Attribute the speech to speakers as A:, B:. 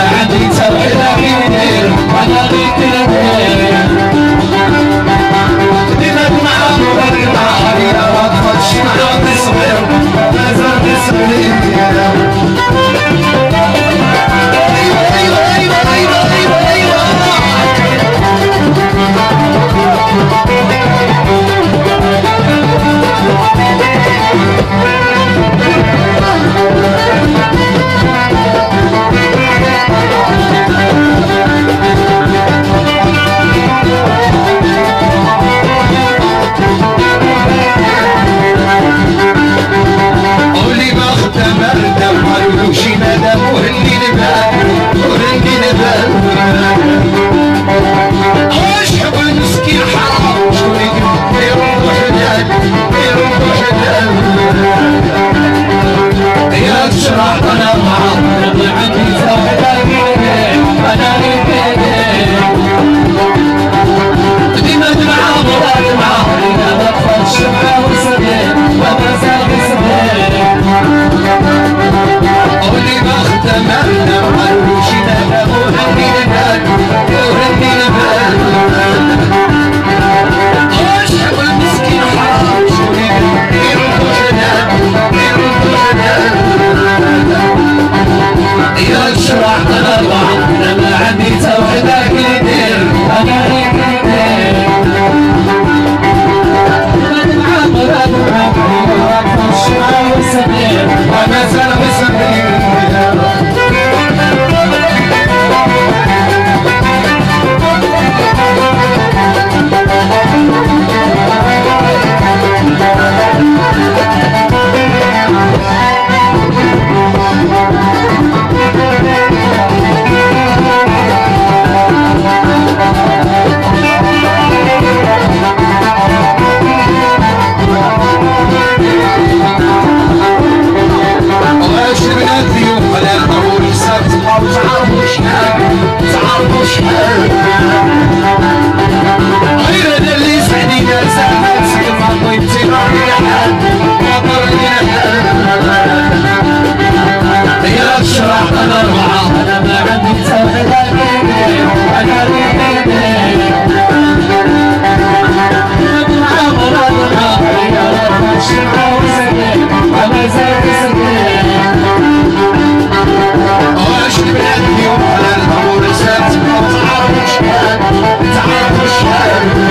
A: أنا Shall وأنا زال بسبيل ولا نقول shadow